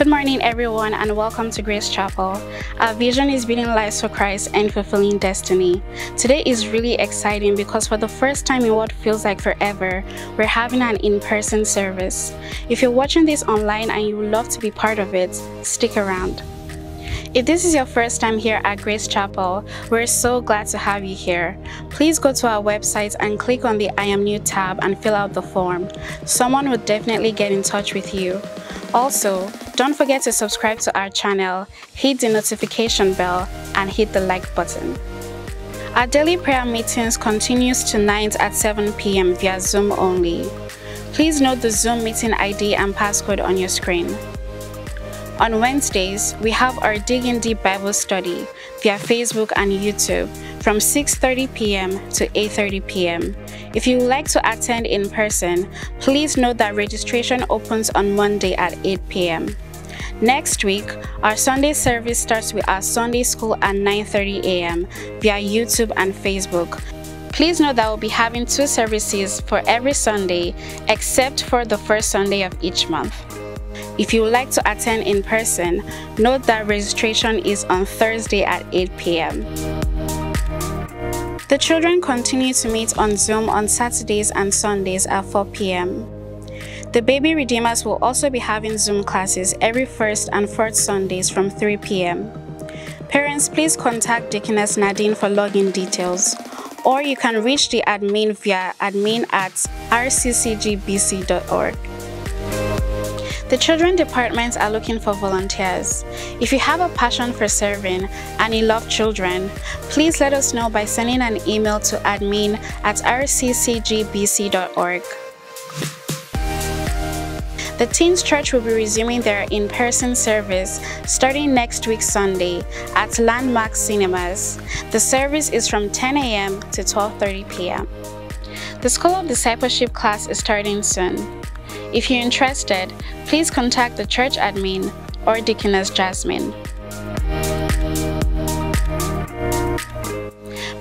Good morning, everyone, and welcome to Grace Chapel. Our vision is building lives for Christ and fulfilling destiny. Today is really exciting because for the first time in what feels like forever, we're having an in person service. If you're watching this online and you would love to be part of it, stick around. If this is your first time here at Grace Chapel, we're so glad to have you here. Please go to our website and click on the I Am New tab and fill out the form. Someone will definitely get in touch with you. Also, don't forget to subscribe to our channel, hit the notification bell, and hit the like button. Our daily prayer meetings continues tonight at 7 p.m. via Zoom only. Please note the Zoom meeting ID and passcode on your screen. On Wednesdays, we have our Digging Deep Bible study via Facebook and YouTube from 6:30 p.m. to 8:30 p.m. If you would like to attend in person, please note that registration opens on Monday at 8 p.m. Next week, our Sunday service starts with our Sunday school at 9:30 a.m. via YouTube and Facebook. Please note that we'll be having two services for every Sunday except for the first Sunday of each month. If you would like to attend in person, note that registration is on Thursday at 8 p.m. The children continue to meet on Zoom on Saturdays and Sundays at 4 p.m. The Baby Redeemers will also be having Zoom classes every first and fourth Sundays from 3 p.m. Parents, please contact Deaconess Nadine for login details, or you can reach the admin via admin at rccgbc.org. The children departments are looking for volunteers. If you have a passion for serving and you love children, please let us know by sending an email to admin at rccgbc.org. The Teens Church will be resuming their in person service starting next week Sunday at Landmark Cinemas. The service is from 10 a.m. to 12:30 p.m. The School of Discipleship class is starting soon. If you're interested, please contact the church admin or Deaconess Jasmine.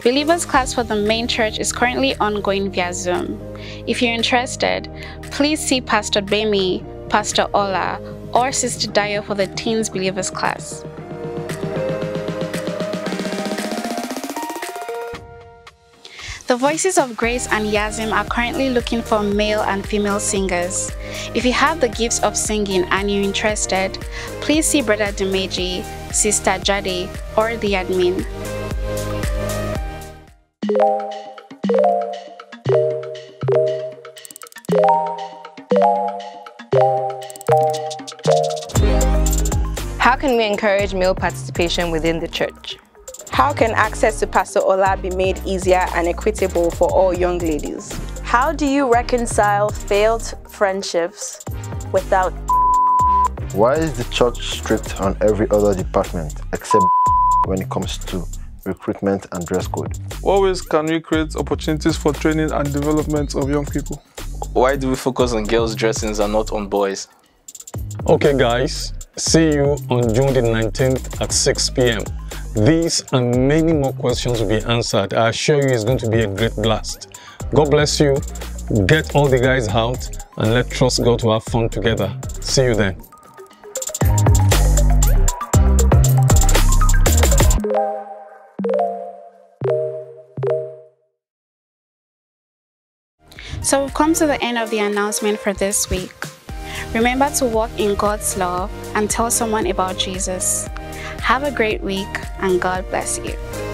Believers class for the main church is currently ongoing via Zoom. If you're interested, please see Pastor Bemi, Pastor Ola, or Sister Dio for the Teens Believers class. The Voices of Grace and Yazim are currently looking for male and female singers. If you have the gifts of singing and you're interested, please see Brother Dumeji, Sister Jade, or the admin. How can we encourage male participation within the church? How can access to Pastor Ola be made easier and equitable for all young ladies? How do you reconcile failed friendships without Why is the church strict on every other department except when it comes to recruitment and dress code? What ways can we create opportunities for training and development of young people? Why do we focus on girls' dressings and not on boys? Okay, guys, see you on June the 19th at 6 p.m. These and many more questions will be answered. I assure you it's going to be a great blast. God bless you. Get all the guys out and let trust God to have fun together. See you then. So we've come to the end of the announcement for this week. Remember to walk in God's love and tell someone about Jesus. Have a great week and God bless you.